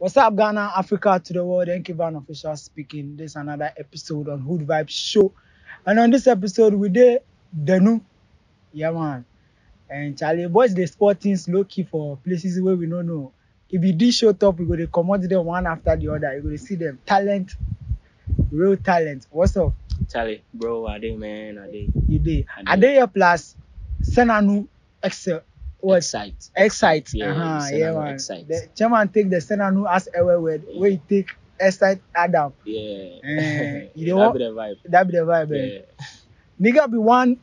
What's up, Ghana, Africa to the world? NK Van Official speaking. This is another episode on Hood Vibe Show. And on this episode, we did Denu. Yeah, man. And Charlie, boys, they spot things low key for places where we don't know. If you do show top, we go to command them one after the other. You go to see them. Talent, real talent. What's up? Charlie, bro, are they man? Are they You did. Ade. Adeya plus Senanu Excel. What? excite? Excite. Yeah, uh-huh, yeah, man. Excite. The chairman take the Senanu as a word where you take Excite Adam. Yeah. Eh, you that know be the vibe. That be the vibe. eh. Nigga be one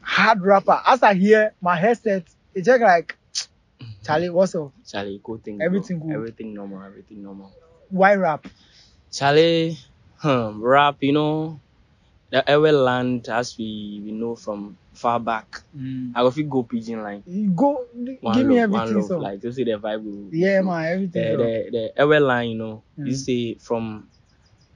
hard rapper. As I hear my headset, it's just like, Charlie, what's up? Charlie, good thing. Everything bro. good. Everything normal. Everything normal. Why rap? Charlie, huh, rap, you know, the Eweland as we, we know from far back. I go fit go pidgin line. You go, One give me love, one everything. love, So. like to see the vibe. yeah, man, everything. the the the ever line, you know, you Mm. say from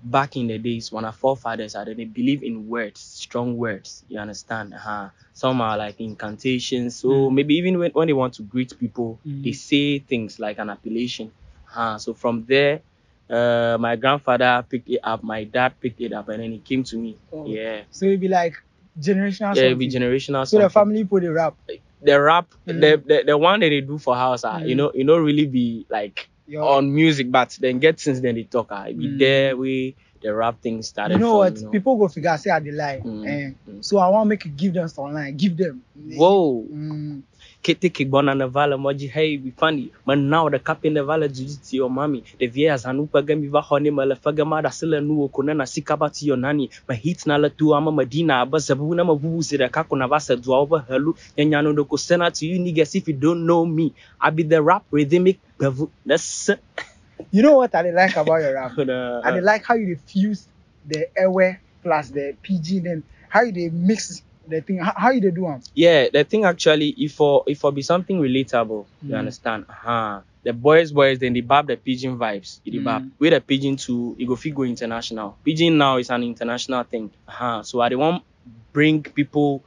back in the days when our forefathers are they believe in words, strong words. You understand? Uh-huh. Some are like incantations. So Mm. maybe even when, when they want to greet people, Mm. they say things like an appellation. Uh, so from there, uh, my grandfather picked it up, my dad picked it up, and then it came to me. Oh. Yeah. So it be like generational. Yeah, it be something. generational. So the family put the rap. the rap, Mm. the, the the one that they do for house, uh, you Mm. know, you know, really be like Yo, on music, but then get since then they talk. I be Mm. there we the rap thing started. you know from, what? You know. People go figure say I dey lie. Mm, Eh, mm. So I want to make you give them some line. Give them. Whoa, Mm. Kete kibona na vala moji hey be funny. Man now the cap in the vala jujiti your mommy. The vias hanupa gami va hone mala faga ma da sila nu ko na sika ba ti your nani. Ma hit na la tu ama madina ba zabu na mabubu sira kako na vasa dwa over halu. Nyanya no ko out to you niggas if you don't know me. I be the rap rhythmic bevu. That's You know what I dey like about your rap? I dey like how you dey fuse the Ewe plus the PG then how you dey mix the thing. How, you dey do am? Yeah, the thing actually, if for if for be something relatable, you Mm. understand? Uh-huh. The boys, boys, then they bab the pidgin vibes. You Mm. bab with the pidgin to you go fit go international. Pidgin now is an international thing. Uh-huh. So I want bring people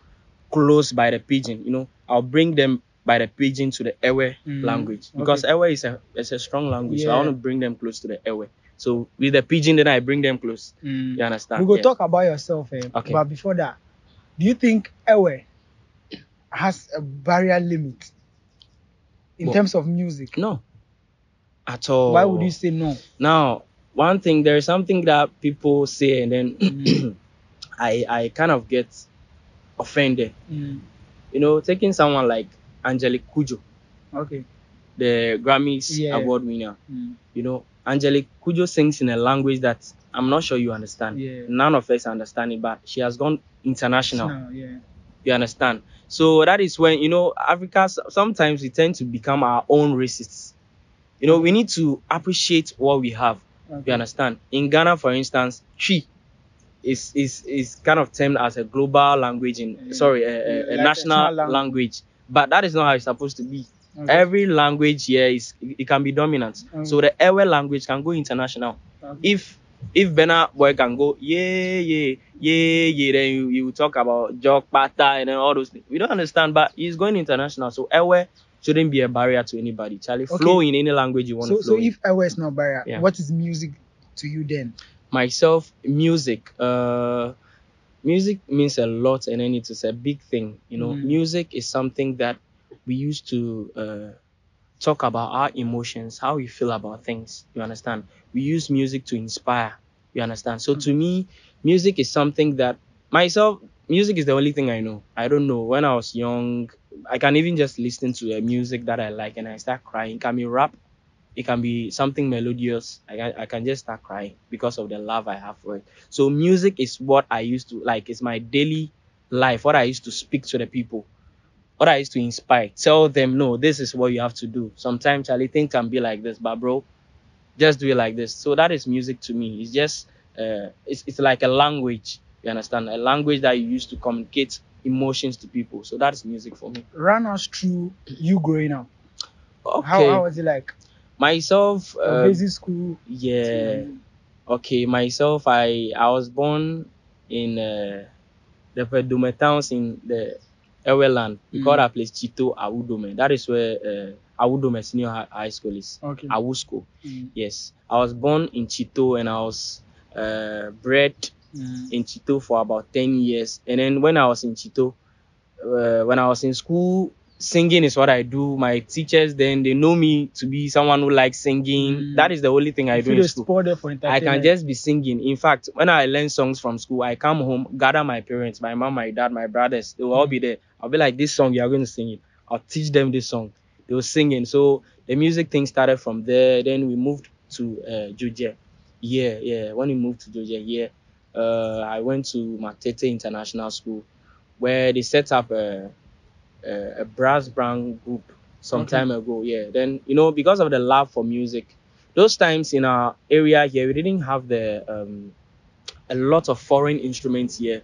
close by the pidgin. You know, I'll bring them by the pidgin to the Ewe Mm. language because Okay. Ewe is a is a strong language. So I want to bring them close to the Ewe. So with the pidgin, then I bring them close. You understand? We go Yeah. talk about yourself, eh? Okay. But before that, do you think Ewe has a barrier limit in Well, terms of music? No. At all. Why would you say no? Now, one thing there is something that people say, and then Mm. I I kind of get offended. Mm. You know, taking someone like Angelique Kidjo, Okay. the Grammys Yeah. award winner. Mm. You know, Angelique Kidjo sings in a language that I'm not sure you understand. Yeah. None of us understand it, but she has gone international. No, yeah. You understand? So that is when you know Africa. Sometimes we tend to become our own racists. You know, we need to appreciate what we have. You understand? In Ghana, for instance, Twi is is is kind of termed as a global language in Yeah. sorry a, a, a like national language. language. But that is not how it's supposed to be. Okay. Every language here is it can be dominant. Okay. So the Ewe language can go international. Okay. If if Burna boy can go yeah yeah yeah yeah then you, you talk about jog pata and then all those things. We don't understand, but he's going international. So Ewe shouldn't be a barrier to anybody. Charlie, Okay. flow in any language you want so to so flow. in. if Ewe is not barrier, Yeah. what is music to you then? myself music uh music means a lot and then it's a big thing you know Mm. music is something that we used to uh talk about our emotions how we feel about things you understand we use music to inspire you understand so to hmm. me music is something that myself music is the only thing i know i don't know when i was young i can even just listen to a music that i like and i start crying it can be rap it can be something melodious. I can, I can just start crying because of the love I have for it. So music is what I used to like. It's my daily life. What I used to speak to the people. What I used to inspire. Tell them, no, this is what you have to do. Sometimes Charlie things can be like this, but bro, just do it like this. So that is music to me. It's just uh, it's it's like a language. You understand? A language that you use to communicate emotions to people. So that's music for me. Run us through you growing up. Okay. How, how was it like? Myself, uh, basic school. yeah. to- Okay, myself, I I was born in uh, the Pedume towns in the Eweland. We call Mm. that place Tsito Awudome. That is where uh, Awudome Senior High School is. Okay. Awusko. Mm. Yes. I was born in Tsito and I was uh, bred Mm. in Tsito for about 10 years. And then when I was in Tsito, uh, when I was in school, singing is what I do. My teachers then they know me to be someone who likes singing. Mm. That is the only thing I You do in school. I can just be singing. In fact, when I learn songs from school, I come home, gather my parents, my mom, my dad, my brothers. They will all be there. I'll be like, this song, you are going to sing it. I'll teach them this song. They will sing it. So the music thing started from there. Then we moved to uh, Georgia. Yeah, yeah. When we moved to Georgia, yeah, uh, I went to Matete International School where they set up a, a, a brass band group some Okay. time ago. Yeah. Then, you know, because of the love for music, those times in our area here, we didn't have the um, a lot of foreign instruments here.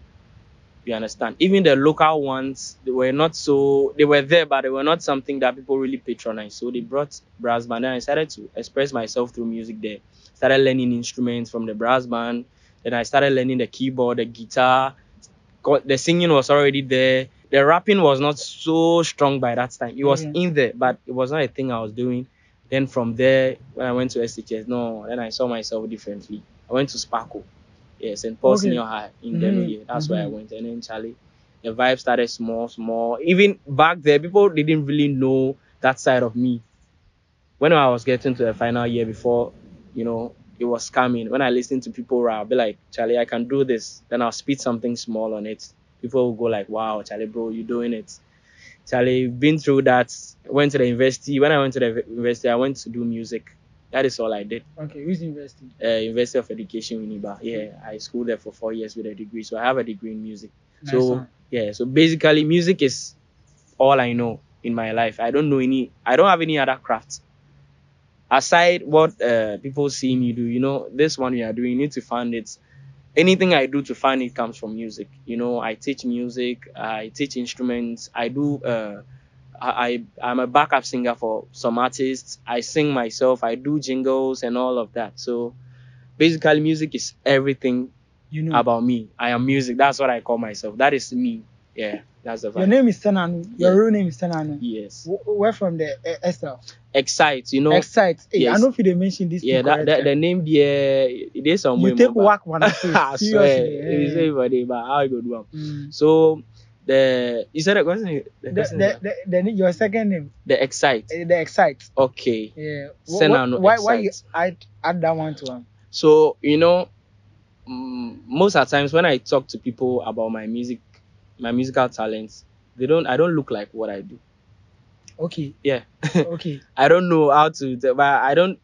You understand? Even the local ones, they were not so. They were there, but they were not something that people really patronize. So they brought brass band, and I started to express myself through music there. Started learning instruments from the brass band. Then I started learning the keyboard, the guitar. The singing was already there. The rapping was not so strong by that time. It was Okay. in there, but it was not a thing I was doing. Then from there, when I went to SHS, no, then I saw myself differently. I went to Sparkle, yes, and Paul Okay. Senior High in Mhm, yeah. That's where I mhm. went. And then Charlie, the vibe started small, small. Even back there, people didn't really know that side of me. When I was getting to the final year before, you know, it was coming. When I listened to people I'll be like, Charlie, I can do this. Then I'll spit something small on it. People will go like, Wow, Charlie, bro, you're doing it. Charlie, been through that. Went to the university. When I went to the university, I went to do music. That is all I did. Okay, which university? Uh, University of Education, Winneba. Yeah, I schooled there for four years with a degree, so I have a degree in music. Nice so one. yeah, so basically, music is all I know in my life. I don't know any. I don't have any other craft aside what uh, people see me do. You know, this one you are doing, you need to find it. Anything I do to find it comes from music. You know, I teach music, I teach instruments, I do. Uh, I I- I'm a backup singer for some artists. I sing myself. I do jingles and all of that. So basically, music is everything You know. about me. I am music. That's what I call myself. That is me. Yeah, that's the Your name is Senanu. Your Yeah. real name is Senanu. Yes. Wh- Where from the uh, Esther? Excite. You know. Excite. Hey, I yes. know if you mention this. yeah, that, that the eh? name there. It is somewhere. You take whack one. I I swear. It is eh. everybody, but how you go do am? Mm. So the you said the question. The, The, question the, the, the, your second name, the excite. eh, the Excite. Okay. Yeah. Wh- why why you add, add that one to him? So you know, mm, most of the times when I talk to people about my music, my musical talents, they don't. I don't look like what I do. Okay. Yeah. Okay. I don't know how to, but I don't.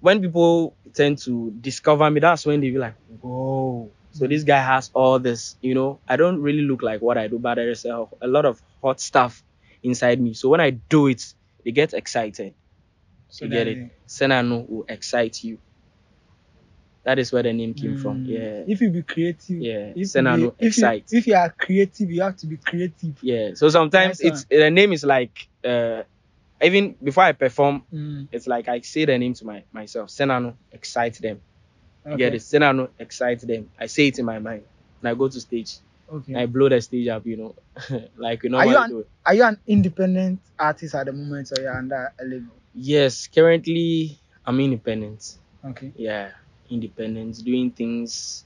When people tend to discover me, that's when they be like, "Whoa!" So mm. this guy has all this, you know. I don't really look like what I do, but there is a, a lot of hot stuff inside me. So when I do it, they get excited. So you get that it? Senanu will excite you. That is where the name came from. Mm. Yeah. If you be creative. Yeah, If you, Senanu be, if, you, excite. if you are creative, you have to be creative. Yeah. So sometimes Nice it's the name is like uh even before I perform, Mm. it's like I say the name to my myself. Senanu excite them. You Okay. get it? Senanu excite them. I say it in my mind. And I go to stage. Okay. I blow the stage up, you know. like you know Are you an- do. Are you an independent artist at the moment, or you're under a label? Yes, currently I'm independent. Okay. Yeah, independent, doing things,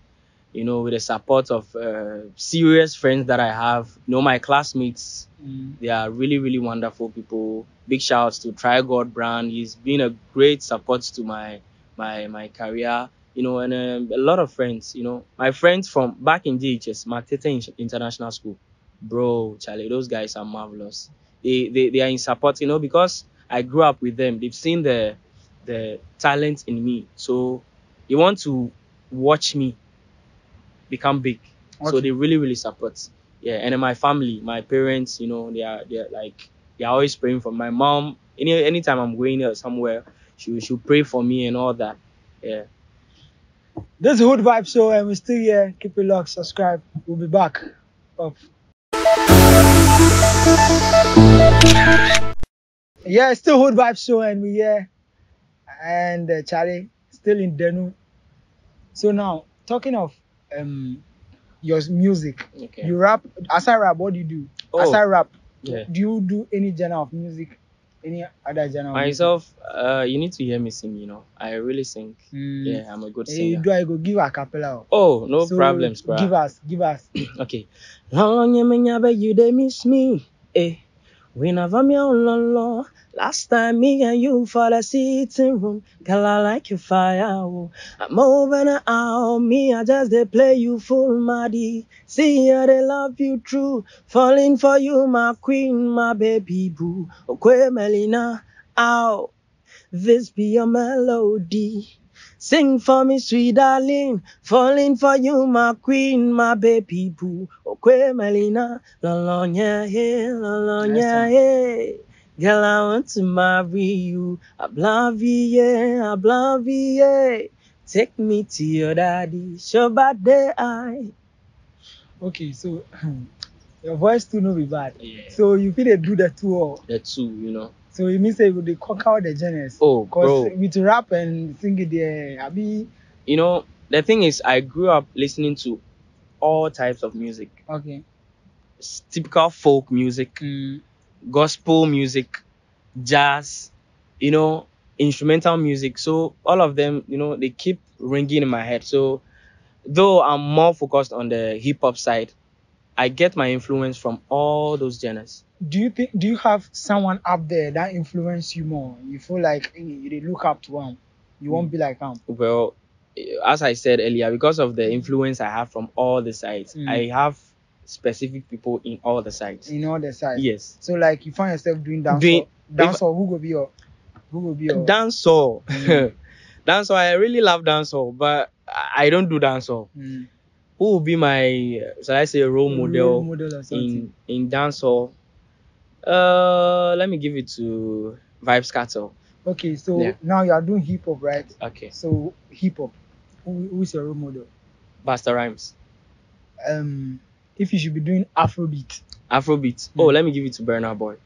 you know, with the support of uh, serious friends that I have. You know, my classmates, Mm. they are really, really wonderful people. Big shouts to Try God Brand. He's been a great support to my my my career. You know, and um, a lot of friends. You know, my friends from back in DHS, Matete In- International School, bro, Charlie, those guys are marvelous. They, they they are in support. You know, because I grew up with them. They've seen the the talent in me, so they want to watch me become big. So they really, really support. Yeah, and then my family, my parents, you know, they are they're like they are always praying for my mom. Any anytime I'm going somewhere, she she pray for me and all that. Yeah. This is Hood Vibe Show, and we're still here. Keep it locked, subscribe. We'll be back. Up. Yeah, it's still Hood Vibe Show, and we're here. And uh, Charlie, still in Denu. So now, talking of um your music, Okay. you rap. As I rap, what do you do? Oh. As I rap, Yeah. Do you do any genre of music? Any other genre? Of Myself, uh, you need to hear me sing. You know, I really sing. Mm. Yeah, I'm a good Hey, singer. do I go give a cappella? Oh, no So, problems, bro. Give us, give us. Okay. Long you you miss me. Eh. We never on. Last time me and you for the sitting room. Girl, I like your fire. oh. I'm over now. Me, I just they play you full, Maddy. See how they love you true. Falling for you, my queen, my baby boo. Okay, Melina. Ow. This be your melody. Sing for me, sweet darling. Falling for you, my queen, my baby boo. Okay, Melina. La la nya hey, la la one. hey. Girl, I want to marry you. I love you, yeah, I love you, yeah. Take me to your daddy. Show bad day, I. Okay, so your voice too no be bad. Yeah. So you feel they do the tour. The two, you know. So it means they they conquer the genres. Oh, bro. Cause with rap and sing it there, I be You know, the thing is, I grew up listening to all types of music. okay. S- Typical folk music, Mm. gospel music, jazz, you know, instrumental music. So all of them, you know, they keep ringing in my head. So though I'm more focused on the hip hop side, I get my influence from all those genres. Do you think? Do you have someone up there that influence you more? You feel like you look up to him. You won't be like him. Well, as I said earlier, because of the influence I have from all the sides, Mm. I have specific people in all the sides. in all the sides. Yes. So like you find yourself doing dance Doing- dance who will be your who will be your Dancehall. Mm. dancehall, I really love dancehall, but I I don't do dancehall. Mm. Who will be my, uh, shall I say, role model, role model in in dancehall? Uh, let me give it to Vybz Kartel. Okay, so Yeah. now you are doing hip hop, right? Okay. So hip hop, who, who is your role model? Busta Rhymes. Um, if you should be doing Afrobeat, Afrobeat. Mm. Oh, let me give it to Burna Boy.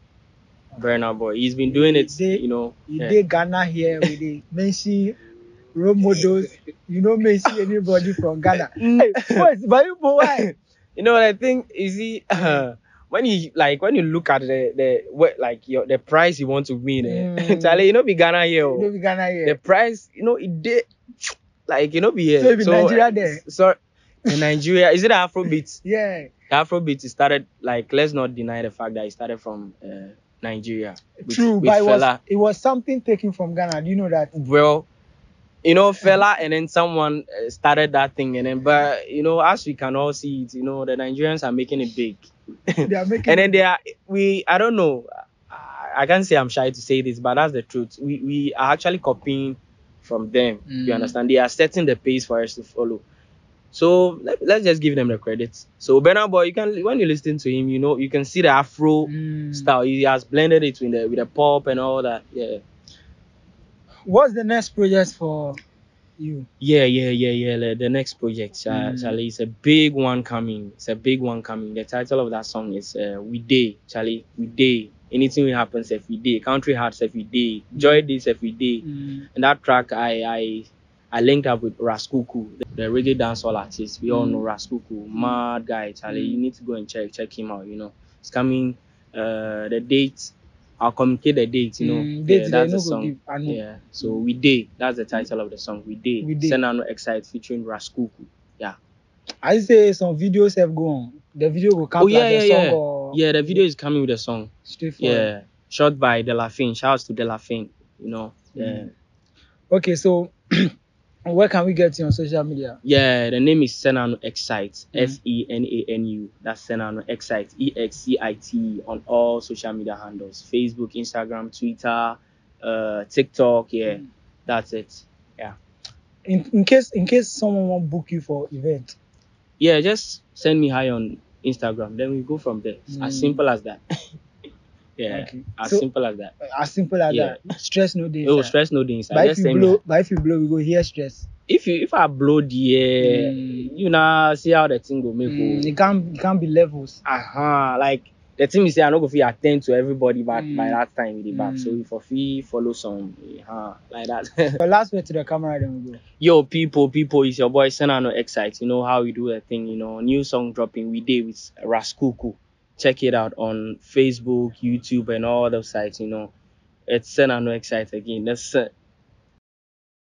Burna Boy. He's been doing it, They- you know. you yeah. dey Ghana here with the Messi role models. You know see anybody from Ghana? hey, boys, but you boy, you know what I think is he uh, when you like when you look at the the what like your the price you want to win, eh? Mm. Charlie, you know be Ghana here. you know oh. be Ghana here. The price, you know, it did like you know be here. So be Nigeria there? Sorry, in Nigeria is it Afrobeat? Yeah, Afrobeat started like let's not deny the fact that it started from uh, Nigeria. with- true, with but it was it was something taken from Ghana. Do you know that? well you know Fela and then someone uh, started that thing and then but you know as we can all see it you know the nigerians are making it big. They are making and then they are we i don't know I, I can't say i'm shy to say this but that's the truth. We we are actually copying from them you Mm. understand? They are setting the pace for us to follow. So let, let's just give them the credit. So Burna boy you can when you listen to him you know you can see the afro Mm. style. He has blended it with the with the pop and all that. Yeah What's the next project for you? Yeah, yeah, yeah, yeah. The, the next project, Mm. Charlie, it's a big one coming. It's a big one coming. The title of that song is uh, "We Day," Charlie. We Day. Anything will happen, every day. Country hearts every day. Joy days every day. Mm. And that track, I I I linked up with Ras Kuuku, the, the reggae dancehall artist. We all Mm. know Ras Kuuku, mad guy, Charlie. Mm. You need to go and check check him out. You know, it's coming. Uh, the date. I'll communicate the date. You know, Mm, date yeah, that's the song. give, Yeah. So we day. That's the title of the song. We day. We Dey. Senanu Excite featuring Ras Kuuku. Yeah. I say some videos have gone. The video will come Oh yeah, like yeah, yeah. or Yeah, the video is coming with a song. straightforward. Yeah. Shot by Delafine. Shouts to Delafine. You know. Yeah. Mm. Okay, so where can we get you on social media? Yeah, the name is Senanu Excite. Mhm. S E N A N U. That's Senanu Excite. E X C I T on all social media handles Facebook, Instagram, Twitter, uh, TikTok. Yeah, Mm. that's it. Yeah. In, in case in case someone want book you for event. Yeah, just send me hi on Instagram. Then we go from there. Mm. As simple as that. yeah, Okay. as So- simple as that. As simple as Yeah. that. Stress no day. Oh, stress no day. But if you blow, but if you blow, we go hear stress. if you if I blow the air, Mm. you know, see how the thing go make. Mm, it can't it can't be levels. uh-huh like the thing is i no go fit attend to everybody back Mm. by that time with the back Mm. so if i fit follow some uh, like that But last word to the camera, then we go. yo people people it's your boy senanu excite you know how we do the thing you know new song dropping we did with Ras Kuuku check it out on Facebook, YouTube, and all those sites. You know, it's Senanu Excite again. That's